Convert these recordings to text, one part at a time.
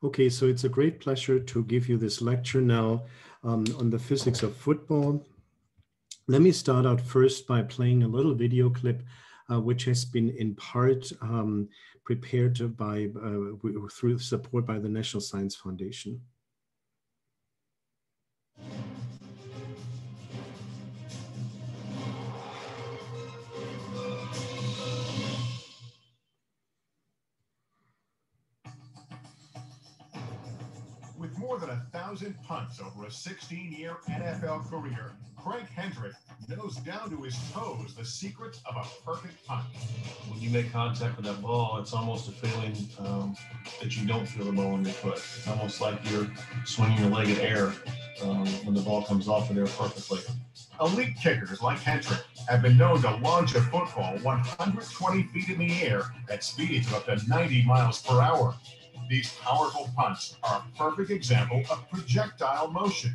Okay, so it's a great pleasure to give you this lecture now um, on the physics of football. Let me start out first by playing a little video clip, uh, which has been in part um, prepared by uh, through support by the National Science Foundation. More than a thousand punts over a 16-year NFL career, Craig Hentrich knows down to his toes the secrets of a perfect punt. When you make contact with that ball, it's almost a feeling um, that you don't feel the ball in your foot. It's almost like you're swinging your leg in air um, when the ball comes off of there perfectly. Elite kickers like Hentrich have been known to launch a football 120 feet in the air at speeds of up to 90 miles per hour. These powerful punts are a perfect example of projectile motion.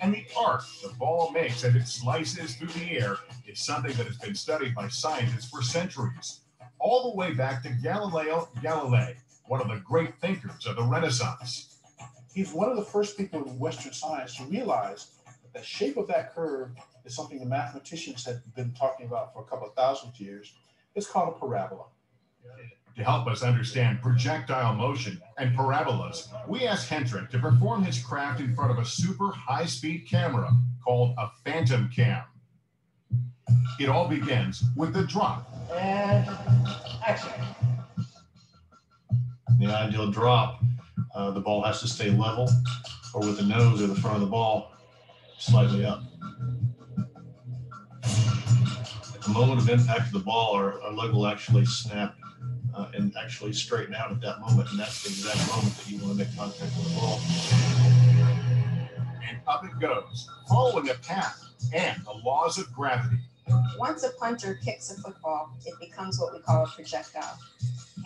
And the arc the ball makes as it slices through the air is something that has been studied by scientists for centuries, all the way back to Galileo Galilei, one of the great thinkers of the Renaissance. He's one of the first people in Western science to realize that the shape of that curve is something the mathematicians had been talking about for a couple of thousand years. It's called a parabola. To help us understand projectile motion and parabolas, we asked Hentrich to perform his craft in front of a super high-speed camera called a phantom cam. It all begins with the drop. And action. The ideal drop, uh, the ball has to stay level or with the nose or the front of the ball slightly up. At the moment of impact of the ball, our, our leg will actually snap uh, and actually straighten out at that moment. And that's the exact moment that you want to make contact with the ball. And up it goes, following a path and the laws of gravity. Once a punter kicks a football, it becomes what we call a projectile.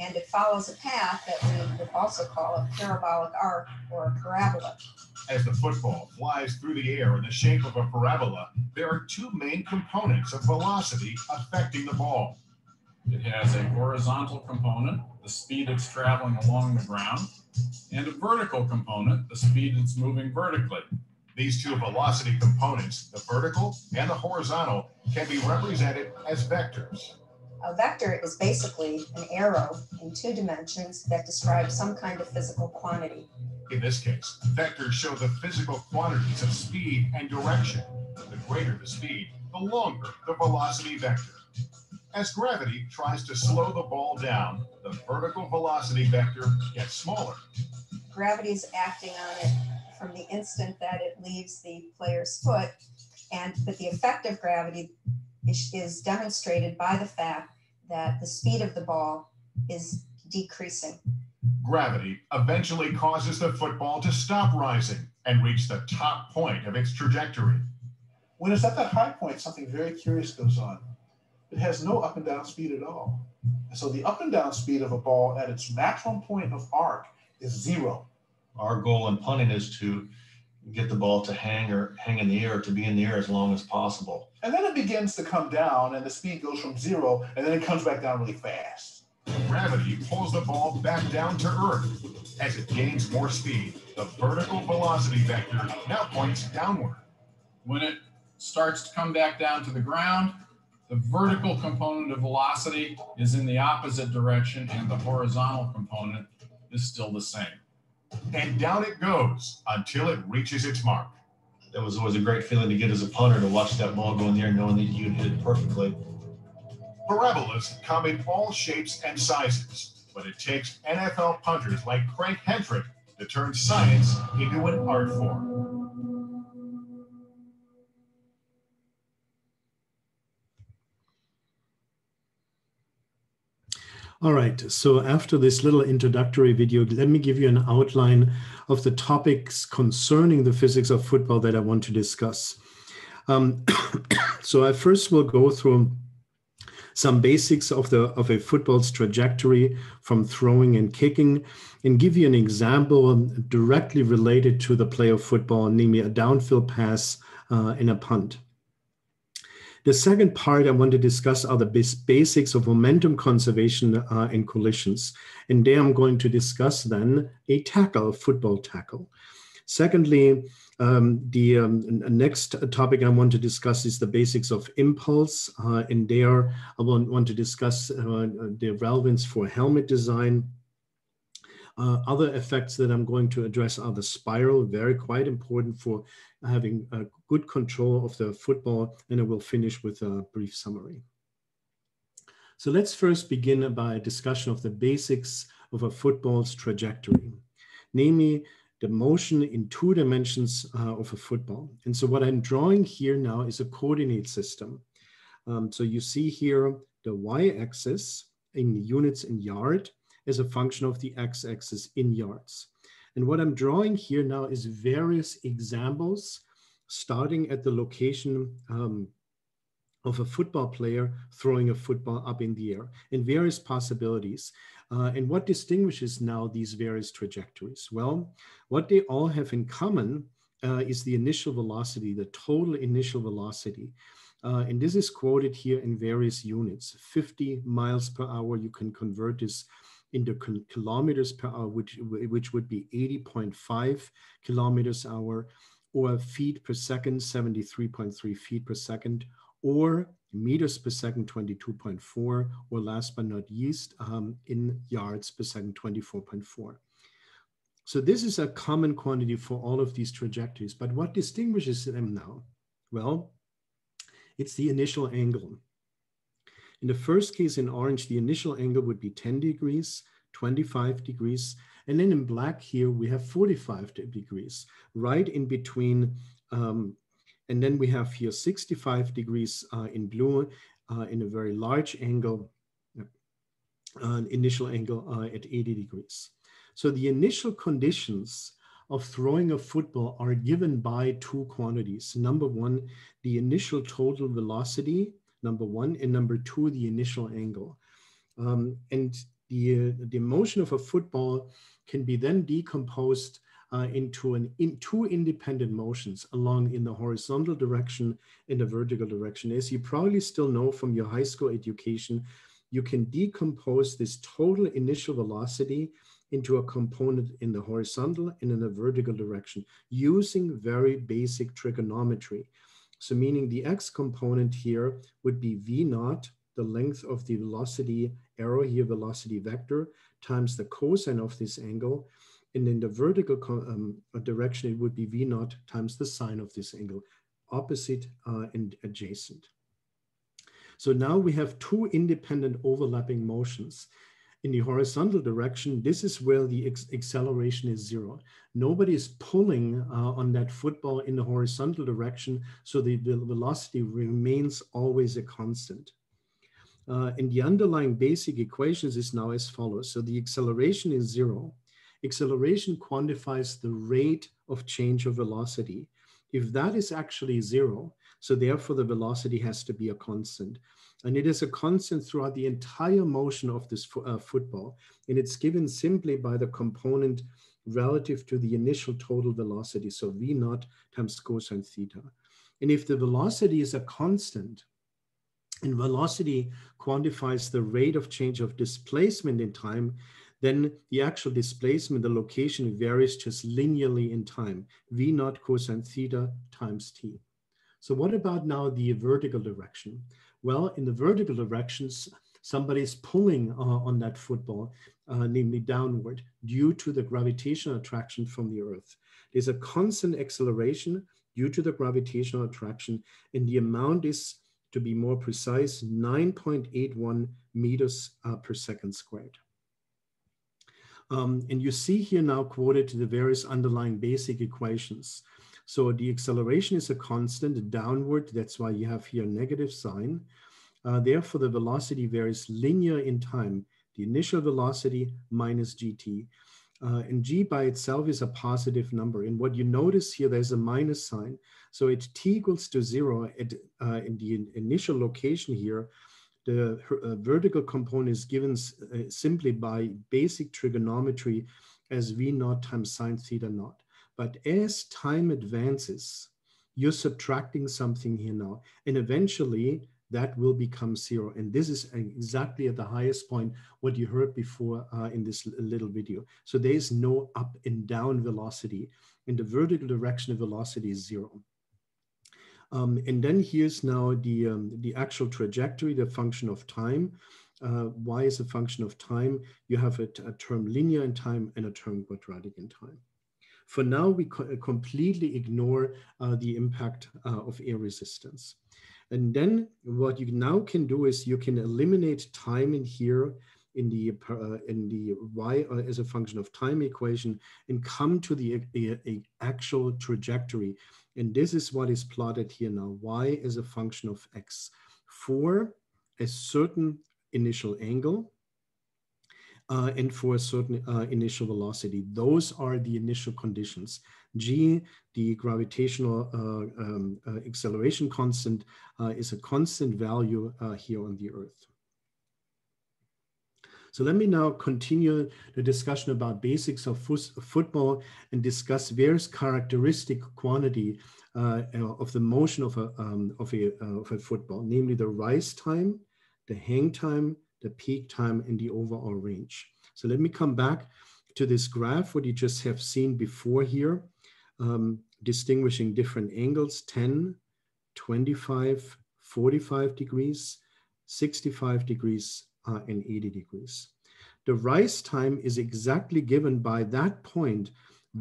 And it follows a path that we would also call a parabolic arc or a parabola. As the football flies through the air in the shape of a parabola, there are two main components of velocity affecting the ball. It has a horizontal component, the speed it's traveling along the ground, and a vertical component, the speed it's moving vertically. These two velocity components, the vertical and the horizontal, can be represented as vectors. A vector is basically an arrow in two dimensions that describes some kind of physical quantity. In this case, vectors show the physical quantities of speed and direction. The greater the speed, the longer the velocity vector. As gravity tries to slow the ball down, the vertical velocity vector gets smaller. Gravity is acting on it from the instant that it leaves the player's foot, and but the effect of gravity is, is demonstrated by the fact that the speed of the ball is decreasing. Gravity eventually causes the football to stop rising and reach the top point of its trajectory. When it's at that high point, something very curious goes on it has no up and down speed at all. so the up and down speed of a ball at its maximum point of arc is zero. Our goal in punting is to get the ball to hang or hang in the air, to be in the air as long as possible. And then it begins to come down and the speed goes from zero and then it comes back down really fast. Gravity pulls the ball back down to earth. As it gains more speed, the vertical velocity vector now points downward. When it starts to come back down to the ground, the vertical component of velocity is in the opposite direction and the horizontal component is still the same. And down it goes until it reaches its mark. That was always a great feeling to get as a punter to watch that ball go in there knowing that you hit it perfectly. Parabolas come in all shapes and sizes, but it takes NFL punters like Craig Hentrich to turn science into an art form. All right, so after this little introductory video, let me give you an outline of the topics concerning the physics of football that I want to discuss. Um, so I first will go through some basics of the of a football's trajectory from throwing and kicking and give you an example directly related to the play of football, namely a downfield pass uh, in a punt. The second part I want to discuss are the basics of momentum conservation uh, in collisions. And there I'm going to discuss then a tackle, football tackle. Secondly, um, the um, next topic I want to discuss is the basics of impulse. Uh, and there I want, want to discuss uh, the relevance for helmet design. Uh, other effects that I'm going to address are the spiral, very quite important for having a good control of the football. And I will finish with a brief summary. So let's first begin by a discussion of the basics of a football's trajectory, namely the motion in two dimensions uh, of a football. And so what I'm drawing here now is a coordinate system. Um, so you see here the y-axis in units in yard as a function of the x-axis in yards. And what I'm drawing here now is various examples starting at the location um, of a football player throwing a football up in the air and various possibilities. Uh, and what distinguishes now these various trajectories? Well, what they all have in common uh, is the initial velocity, the total initial velocity. Uh, and this is quoted here in various units, 50 miles per hour. You can convert this into kilometers per hour, which, which would be 80.5 kilometers hour, or feet per second, 73.3 feet per second, or meters per second 22.4 or last but not least um, in yards per second 24.4 so this is a common quantity for all of these trajectories but what distinguishes them now? Well it's the initial angle in the first case in orange the initial angle would be 10 degrees 25 degrees and then in black here we have 45 degrees right in between um, and then we have here 65 degrees uh, in blue uh, in a very large angle, uh, initial angle uh, at 80 degrees. So the initial conditions of throwing a football are given by two quantities. Number one, the initial total velocity, number one, and number two, the initial angle. Um, and the, the motion of a football can be then decomposed uh, into an in two independent motions along in the horizontal direction and the vertical direction. As you probably still know from your high school education, you can decompose this total initial velocity into a component in the horizontal and in the vertical direction using very basic trigonometry. So meaning the x component here would be v naught, the length of the velocity arrow here, velocity vector, times the cosine of this angle, and in the vertical um, direction, it would be V naught times the sine of this angle, opposite uh, and adjacent. So now we have two independent overlapping motions. In the horizontal direction, this is where the acceleration is zero. Nobody is pulling uh, on that football in the horizontal direction, so the, velocity remains always a constant. Uh, and the underlying basic equations is now as follows. So the acceleration is zero. Acceleration quantifies the rate of change of velocity. If that is actually zero, so therefore the velocity has to be a constant. And it is a constant throughout the entire motion of this fo uh, football. And it's given simply by the component relative to the initial total velocity. So V naught times cosine theta. And if the velocity is a constant, and velocity quantifies the rate of change of displacement in time, then the actual displacement, the location varies just linearly in time, v naught cosine theta times t. So what about now the vertical direction? Well, in the vertical directions, somebody is pulling uh, on that football, uh, namely downward, due to the gravitational attraction from the Earth. There's a constant acceleration due to the gravitational attraction, and the amount is, to be more precise, 9.81 meters uh, per second squared. Um, and you see here now quoted the various underlying basic equations. So the acceleration is a constant downward. That's why you have here a negative sign. Uh, therefore, the velocity varies linear in time. The initial velocity minus gt. Uh, and g by itself is a positive number. And what you notice here, there's a minus sign. So at t equals to zero at, uh, in the initial location here, the uh, vertical component is given uh, simply by basic trigonometry as V naught times sine theta naught. But as time advances, you're subtracting something here now. And eventually that will become zero. And this is exactly at the highest point, what you heard before uh, in this little video. So there is no up and down velocity. In the vertical direction of velocity is zero. Um, and then here's now the, um, the actual trajectory, the function of time. Uh, y is a function of time. You have a, a, term linear in time and a term quadratic in time. For now, we co completely ignore uh, the impact uh, of air resistance. And then what you now can do is you can eliminate time in here in the uh, in the y uh, as a function of time equation and come to the actual trajectory. And this is what is plotted here now. y is a function of x for a certain initial angle uh, and for a certain uh, initial velocity. Those are the initial conditions. G, the gravitational uh, um, uh, acceleration constant, uh, is a constant value uh, here on the Earth. So let me now continue the discussion about basics of football and discuss various characteristic quantity of the motion of a, um, of, a, of a football, namely the rise time, the hang time, the peak time, and the overall range. So let me come back to this graph, what you just have seen before here, um, distinguishing different angles, 10, 25, 45 degrees, 65 degrees, uh, and 80 degrees. The rise time is exactly given by that point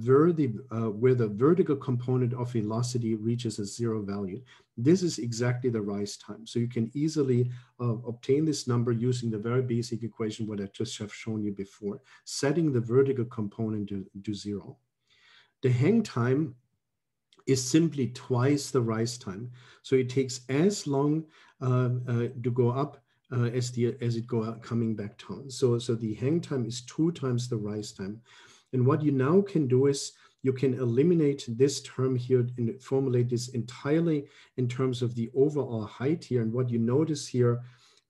where the, uh, where the vertical component of velocity reaches a zero value. This is exactly the rise time. So you can easily uh, obtain this number using the very basic equation what I just have shown you before, setting the vertical component to, to zero. The hang time is simply twice the rise time. So it takes as long uh, uh, to go up uh, as the as it go out, coming back down. So so the hang time is two times the rise time. And what you now can do is you can eliminate this term here and formulate this entirely in terms of the overall height here. And what you notice here,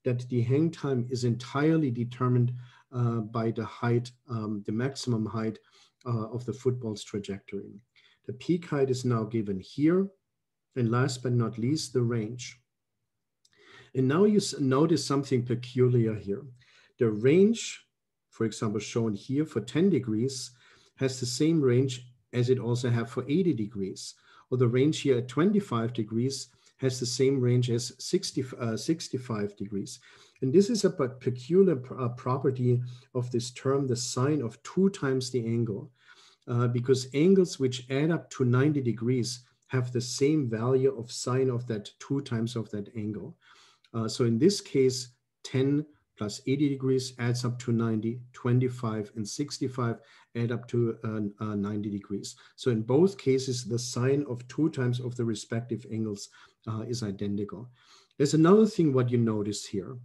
that the hang time is entirely determined uh, by the height, um, the maximum height uh, of the football's trajectory. The peak height is now given here. And last but not least, the range. And now you notice something peculiar here. The range, for example, shown here for 10 degrees, has the same range as it also have for 80 degrees. Or the range here at 25 degrees has the same range as 60, uh, 65 degrees. And this is a peculiar uh, property of this term, the sine of two times the angle, uh, because angles which add up to 90 degrees have the same value of sine of that two times of that angle. Uh, so in this case, 10 plus 80 degrees adds up to 90, 25 and 65 add up to uh, uh, 90 degrees. So in both cases, the sine of two times of the respective angles uh, is identical. There's another thing what you notice here.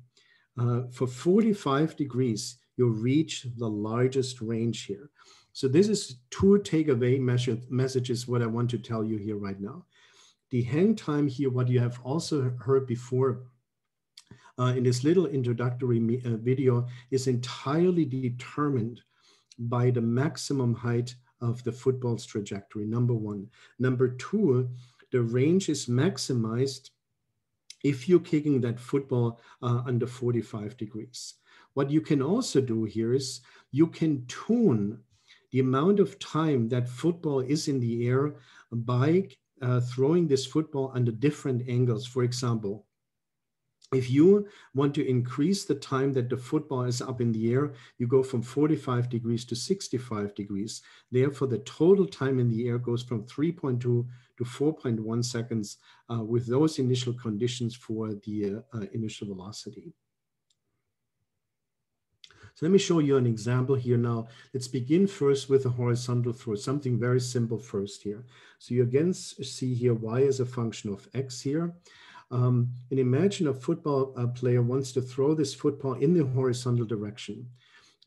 Uh, for 45 degrees, you reach the largest range here. So this is two takeaway messages what I want to tell you here right now. The hang time here, what you have also heard before uh, in this little introductory uh, video is entirely determined by the maximum height of the football's trajectory, number one. Number two, the range is maximized if you're kicking that football uh, under 45 degrees. What you can also do here is you can tune the amount of time that football is in the air by uh, throwing this football under different angles. For example, if you want to increase the time that the football is up in the air, you go from 45 degrees to 65 degrees. Therefore, the total time in the air goes from 3.2 to 4.1 seconds uh, with those initial conditions for the uh, uh, initial velocity. So let me show you an example here now. Let's begin first with a horizontal throw, something very simple first here. So you again see here y is a function of x here. Um, and imagine a football uh, player wants to throw this football in the horizontal direction.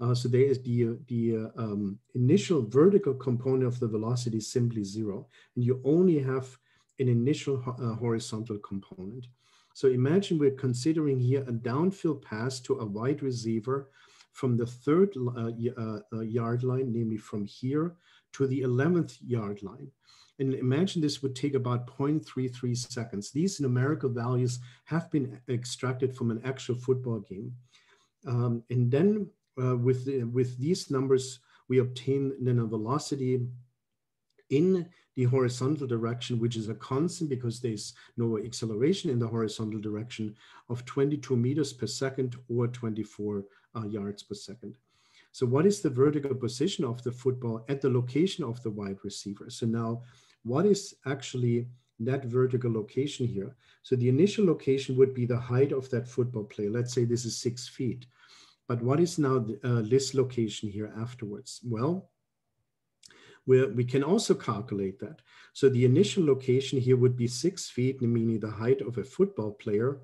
Uh, so there is the, the uh, um, initial vertical component of the velocity is simply zero. And you only have an initial uh, horizontal component. So imagine we're considering here a downfield pass to a wide receiver from the third uh, uh, uh, yard line, namely from here to the 11th yard line. And imagine this would take about 0.33 seconds. These numerical values have been extracted from an actual football game. Um, and then uh, with, the, with these numbers, we obtain then a velocity in the horizontal direction, which is a constant because there's no acceleration in the horizontal direction of 22 meters per second or 24 uh, yards per second. So what is the vertical position of the football at the location of the wide receiver? So now what is actually that vertical location here? So the initial location would be the height of that football player. Let's say this is six feet. But what is now the, uh, this location here afterwards? Well, we we can also calculate that. So the initial location here would be six feet, meaning the height of a football player.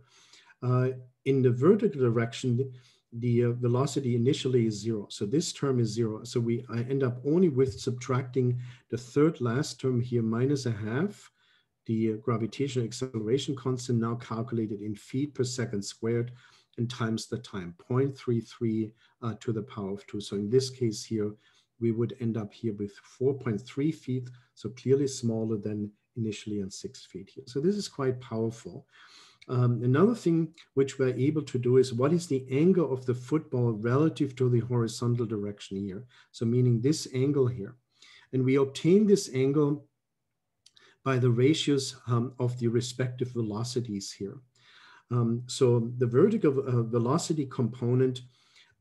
Uh, in the vertical direction, the uh, velocity initially is zero. So this term is zero. So we I end up only with subtracting the third last term here minus a half, the uh, gravitational acceleration constant now calculated in feet per second squared and times the time, 0.33 uh, to the power of two. So in this case here, we would end up here with 4.3 feet, so clearly smaller than initially on six feet here. So this is quite powerful. Um, another thing which we're able to do is what is the angle of the football relative to the horizontal direction here? So meaning this angle here. And we obtain this angle by the ratios um, of the respective velocities here. Um, so the vertical uh, velocity component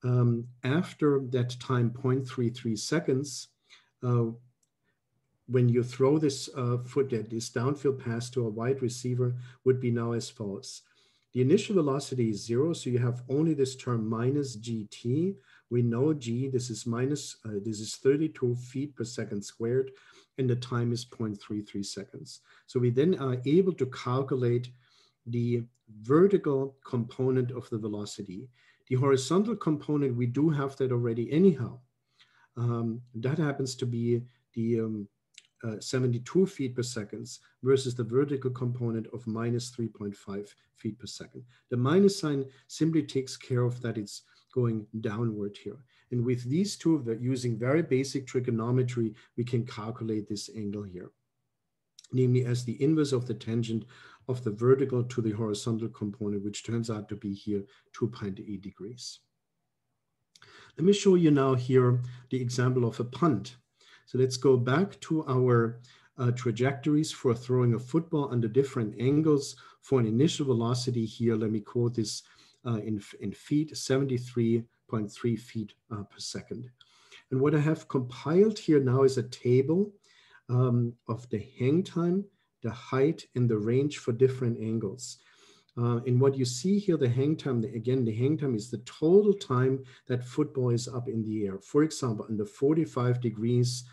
um, after that time 0.33 seconds, uh, when you throw this uh, foot, this downfield pass to a wide receiver would be now as follows. The initial velocity is zero, so you have only this term minus gt. We know g, this is minus, uh, this is 32 feet per second squared, and the time is 0.33 seconds. So we then are able to calculate the vertical component of the velocity. The horizontal component, we do have that already anyhow. Um, that happens to be the um, Uh, 72 feet per second versus the vertical component of minus 3.5 feet per second. The minus sign simply takes care of that it's going downward here. And with these two, using very basic trigonometry, we can calculate this angle here, namely as the inverse of the tangent of the vertical to the horizontal component, which turns out to be here 2.8 degrees. Let me show you now here the example of a punt. So let's go back to our uh, trajectories for throwing a football under different angles for an initial velocity here. Let me quote this uh, in, in feet, 73.3 feet uh, per second. And what I have compiled here now is a table um, of the hang time the height and the range for different angles. Uh, and what you see here, the hang time, again, the hang time is the total time that football is up in the air. For example, under 45 degrees,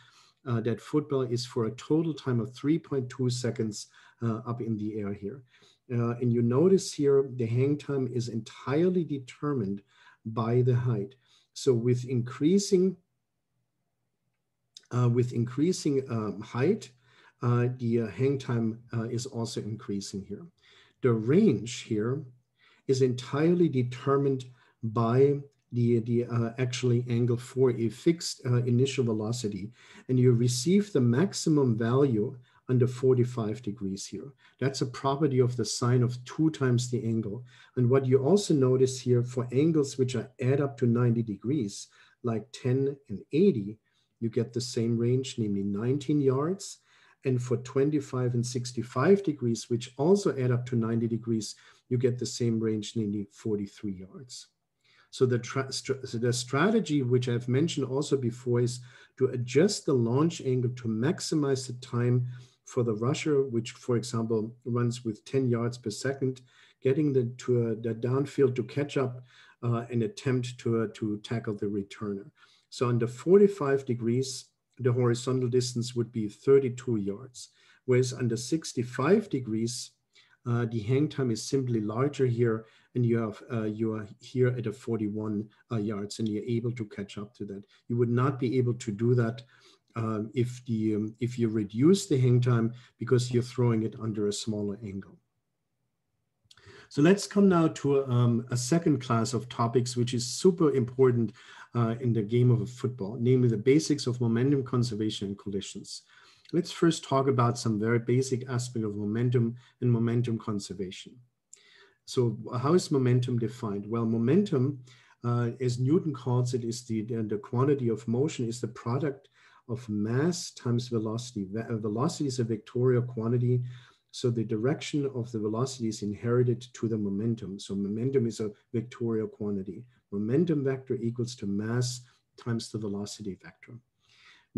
uh, that football is for a total time of 3.2 seconds uh, up in the air here. Uh, and you notice here, the hang time is entirely determined by the height. So with increasing, uh, with increasing um, height, uh, the uh, hang time is also increasing here. The range here is entirely determined by the, the uh, actually angle for a fixed uh, initial velocity and you receive the maximum value under 45 degrees here. That's a property of the sine of two times the angle. And what you also notice here for angles which are add up to 90 degrees, like 10 and 80, you get the same range, namely 19 yards. And for 25 and 65 degrees, which also add up to 90 degrees, you get the same range, namely 43 yards. So the, so the strategy, which I've mentioned also before, is to adjust the launch angle to maximize the time for the rusher, which, for example, runs with 10 yards per second, getting the, to, uh, the downfield to catch up uh, and attempt to, uh, to tackle the returner. So under 45 degrees, the horizontal distance would be 32 yards. Whereas under 65 degrees, uh, the hang time is simply larger here, and you have uh, you are here at a 41 uh, yards, and you're able to catch up to that. You would not be able to do that um, if the um, if you reduce the hang time because you're throwing it under a smaller angle. So let's come now to um, a second class of topics, which is super important uh, in the game of football, namely the basics of momentum conservation and collisions. Let's first talk about some very basic aspect of momentum and momentum conservation. So how is momentum defined? Well, momentum, uh, as Newton calls it, is the, the quantity of motion is the product of mass times velocity. Velocity is a vectorial quantity so the direction of the velocity is inherited to the momentum. So momentum is a vectorial quantity. Momentum vector equals to mass times the velocity vector.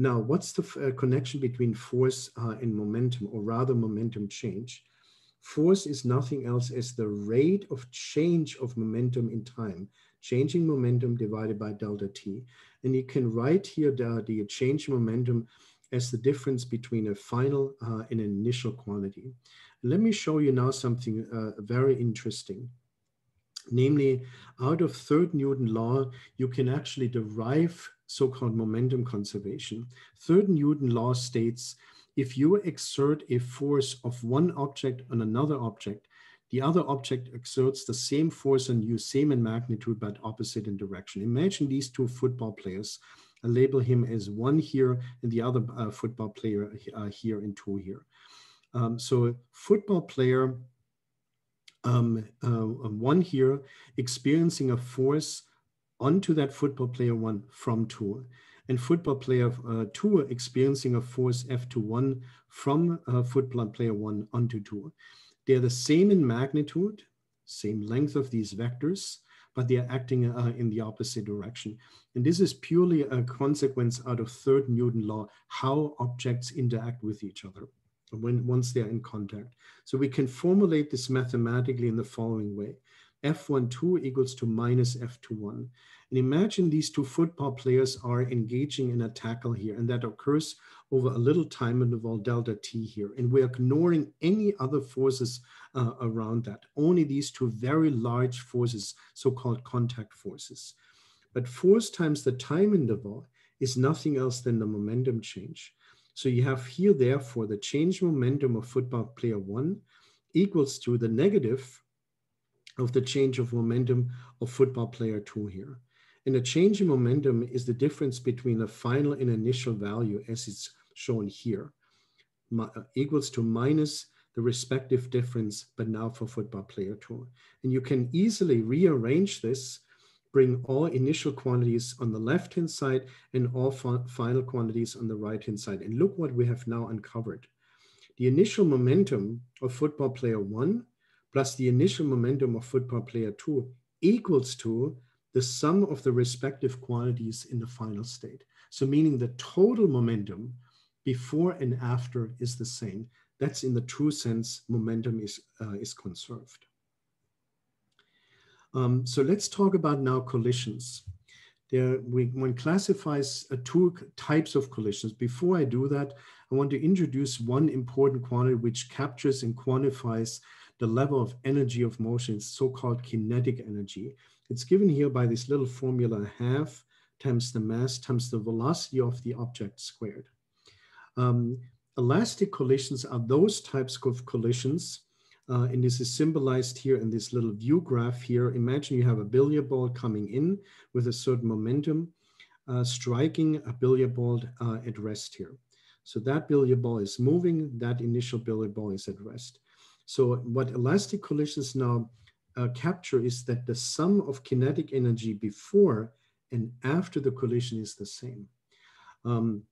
Now, what's the uh, connection between force uh, and momentum, or rather momentum change? Force is nothing else as the rate of change of momentum in time, changing momentum divided by delta t. And you can write here the, the change momentum as the difference between a final uh, and an initial quantity. Let me show you now something uh, very interesting. Namely, out of third Newton law, you can actually derive so-called momentum conservation. Third Newton law states, if you exert a force of one object on another object, the other object exerts the same force on you, same in magnitude, but opposite in direction. Imagine these two football players I label him as one here and the other uh, football player uh, here and two here. Um, so football player um, uh, one here experiencing a force onto that football player one from two and football player uh, two experiencing a force F to one from uh, football player one onto two. They're the same in magnitude, same length of these vectors, but they are acting uh, in the opposite direction. And this is purely a consequence out of third Newton law, how objects interact with each other when once they're in contact. So we can formulate this mathematically in the following way. F12 equals to minus F21. And imagine these two football players are engaging in a tackle here, and that occurs over a little time interval delta t here. And we're ignoring any other forces uh, around that, only these two very large forces, so-called contact forces. But force times the time interval is nothing else than the momentum change. So you have here, therefore, the change momentum of football player one equals to the negative of the change of momentum of football player two here. And the change in momentum is the difference between the final and initial value as it's shown here, uh, equals to minus the respective difference, but now for football player two. And you can easily rearrange this, bring all initial quantities on the left-hand side and all final quantities on the right-hand side. And look what we have now uncovered. The initial momentum of football player one plus the initial momentum of football player two equals to the sum of the respective quantities in the final state. So meaning the total momentum before and after is the same. That's in the true sense, momentum is, uh, is conserved. Um, so let's talk about now collisions. There, we, one classifies uh, two types of collisions. Before I do that, I want to introduce one important quantity which captures and quantifies the level of energy of motion, so-called kinetic energy. It's given here by this little formula half times the mass times the velocity of the object squared. Um, elastic collisions are those types of collisions, uh, and this is symbolized here in this little view graph here. Imagine you have a billiard ball coming in with a certain momentum, uh, striking a billiard ball uh, at rest here. So that billiard ball is moving, that initial billiard ball is at rest. So what elastic collisions now uh, capture is that the sum of kinetic energy before and after the collision is the same. Um,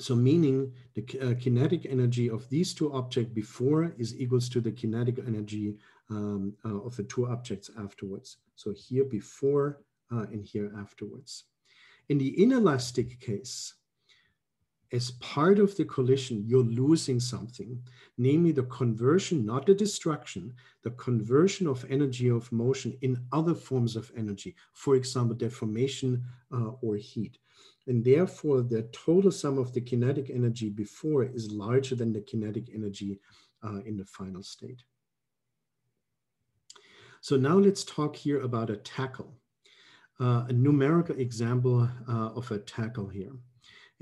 so meaning the uh, kinetic energy of these two objects before is equals to the kinetic energy um, uh, of the two objects afterwards. So here before uh, and here afterwards. In the inelastic case, as part of the collision, you're losing something, namely the conversion, not the destruction, the conversion of energy of motion in other forms of energy, for example, deformation uh, or heat. And therefore, the total sum of the kinetic energy before is larger than the kinetic energy uh, in the final state. So now let's talk here about a tackle, uh, a numerical example uh, of a tackle here.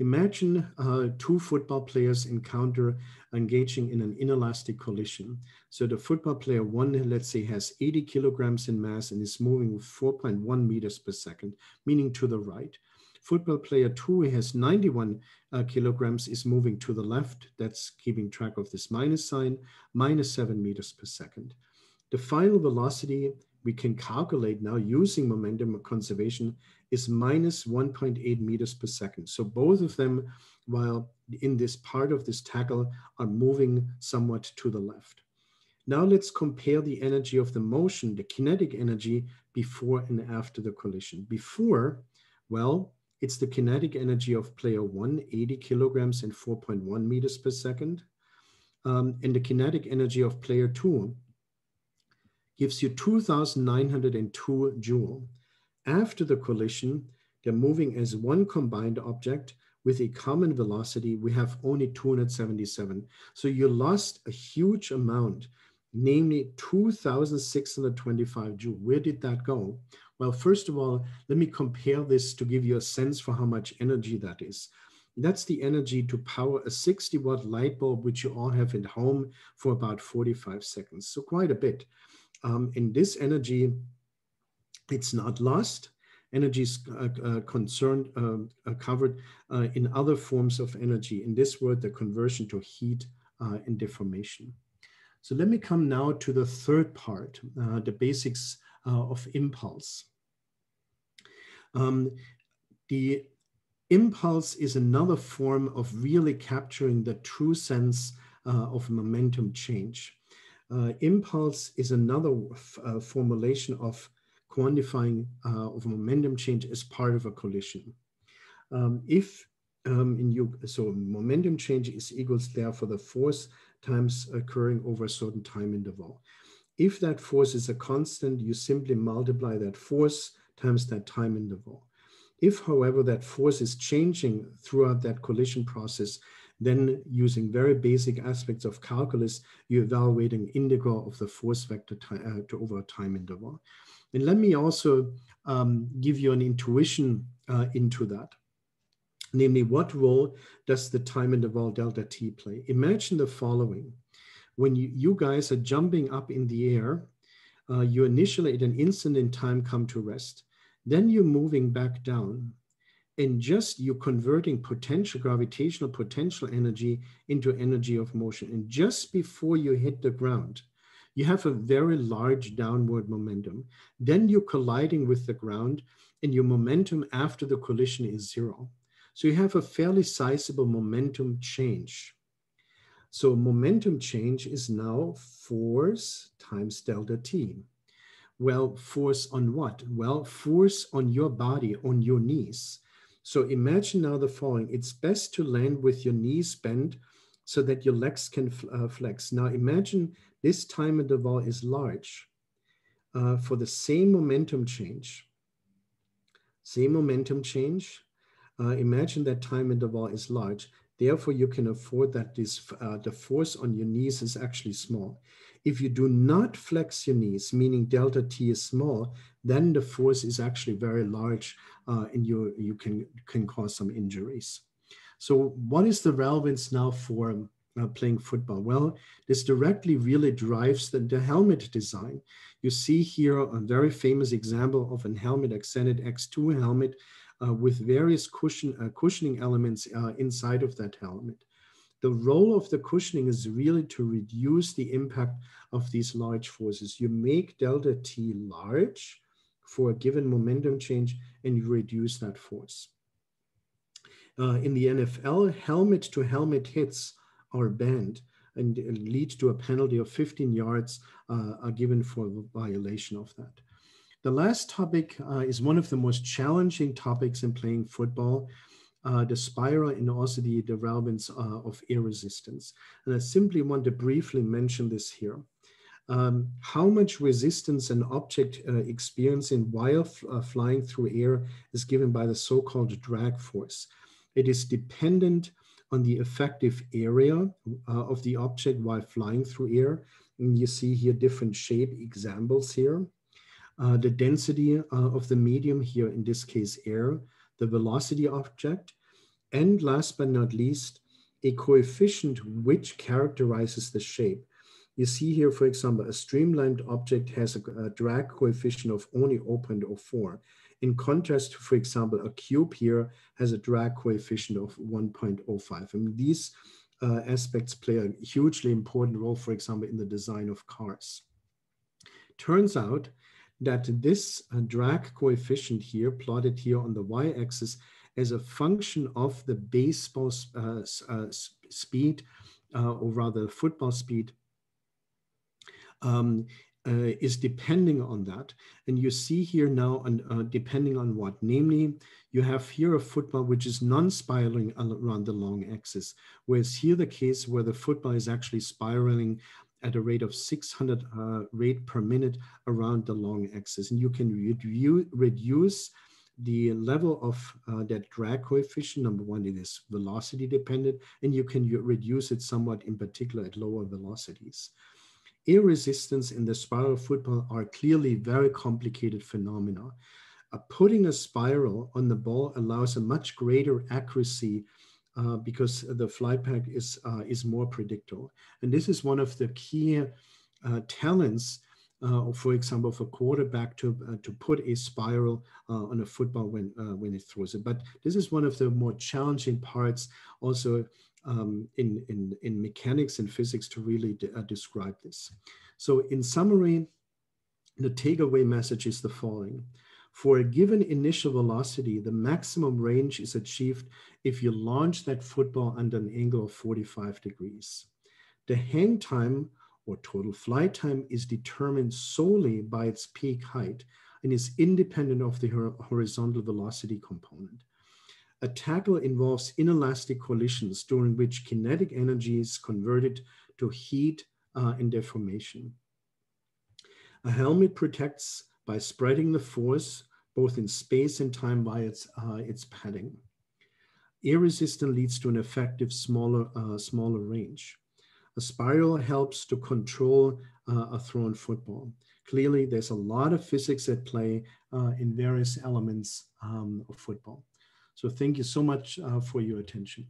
Imagine uh, two football players encounter engaging in an inelastic collision. So the football player one, let's say, has 80 kilograms in mass and is moving with 4.1 meters per second, meaning to the right. Football player two has 91 uh, kilograms, is moving to the left. That's keeping track of this minus sign, minus seven meters per second. The final velocity we can calculate now using momentum conservation is minus 1.8 meters per second. So both of them, while in this part of this tackle, are moving somewhat to the left. Now let's compare the energy of the motion, the kinetic energy before and after the collision. Before, well, it's the kinetic energy of player one, 80 kilograms and 4.1 meters per second. Um, and the kinetic energy of player two gives you 2,902 joule. After the collision, they're moving as one combined object with a common velocity. We have only 277. So you lost a huge amount, namely 2,625 joule. Where did that go? Well, first of all, let me compare this to give you a sense for how much energy that is. That's the energy to power a 60 watt light bulb, which you all have at home for about 45 seconds. So quite a bit. Um, in this energy, it's not lost. Energy is uh, uh, concerned, um, uh, covered uh, in other forms of energy. In this word, the conversion to heat uh, and deformation. So let me come now to the third part, uh, the basics of impulse. Um, the impulse is another form of really capturing the true sense of momentum change. Uh, impulse is another uh, formulation of quantifying uh, of momentum change as part of a collision. Um, if um, in you, so momentum change is equals therefore the force times occurring over a certain time interval. If that force is a constant, you simply multiply that force times that time interval. If, however, that force is changing throughout that collision process, then using very basic aspects of calculus, you evaluate an integral of the force vector uh, to over a time interval. And let me also um, give you an intuition uh, into that. Namely, what role does the time interval delta t play? Imagine the following. When you, you guys are jumping up in the air, uh, you initially at an instant in time come to rest. Then you're moving back down and just you're converting potential gravitational potential energy into energy of motion. And just before you hit the ground you have a very large downward momentum. Then you're colliding with the ground and your momentum after the collision is zero. So you have a fairly sizable momentum change. So momentum change is now force times delta t. Well force on what? Well force on your body on your knees so imagine now the following. It's best to land with your knees bent so that your legs can uh, flex. Now imagine this time interval is large. Uh, for the same momentum change, same momentum change, uh, imagine that time interval is large. Therefore, you can afford that this, uh, the force on your knees is actually small. If you do not flex your knees, meaning delta t is small, then the force is actually very large uh, and you, you can, can cause some injuries. So what is the relevance now for uh, playing football? Well, this directly really drives the, the helmet design. You see here a very famous example of a helmet, Xenith X2 helmet, uh, with various cushion, uh, cushioning elements uh, inside of that helmet. The role of the cushioning is really to reduce the impact of these large forces. You make delta T large, for a given momentum change and you reduce that force. Uh, in the NFL, helmet to helmet hits are banned and lead to a penalty of 15 yards uh, are given for violation of that. The last topic uh, is one of the most challenging topics in playing football, uh, the spiral and also the, the relevance uh, of air resistance. And I simply want to briefly mention this here um, how much resistance an object uh, experiencing while uh, flying through air is given by the so-called drag force. It is dependent on the effective area uh, of the object while flying through air. And you see here different shape examples here. Uh, the density uh, of the medium here, in this case air, the velocity object, And last but not least, a coefficient which characterizes the shape. You see here, for example, a streamlined object has a, a drag coefficient of only 0.04. In contrast for example, a cube here has a drag coefficient of 1.05. I mean, these uh, aspects play a hugely important role, for example, in the design of cars. Turns out that this uh, drag coefficient here, plotted here on the y-axis, as a function of the baseball uh, uh, speed, uh, or rather football speed, um, uh, is depending on that. And you see here now, on, uh, depending on what, namely, you have here a football which is non-spiraling around the long axis, whereas here the case where the football is actually spiraling at a rate of 600 uh, rate per minute around the long axis. And you can redu reduce the level of uh, that drag coefficient. Number one, it is velocity dependent, and you can reduce it somewhat in particular at lower velocities. Air resistance in the spiral football are clearly very complicated phenomena. Uh, putting a spiral on the ball allows a much greater accuracy uh, because the flight path is, uh, is more predictable. And this is one of the key uh, talents, uh, for example, for quarterback to, uh, to put a spiral on a football when, when it throws it. But this is one of the more challenging parts also um, in, in, in mechanics and physics to really de describe this. So in summary, the takeaway message is the following. For a given initial velocity, the maximum range is achieved if you launch that football under an angle of 45 degrees. The hang time or total flight time is determined solely by its peak height and is independent of the horizontal velocity component. A tackle involves inelastic collisions during which kinetic energy is converted to heat uh, and deformation. A helmet protects by spreading the force both in space and time by its, uh, its padding. Air resistance leads to an effective smaller, uh, smaller range. A spiral helps to control uh, a thrown football. Clearly, there's a lot of physics at play uh, in various elements um, of football. So thank you so much uh, for your attention.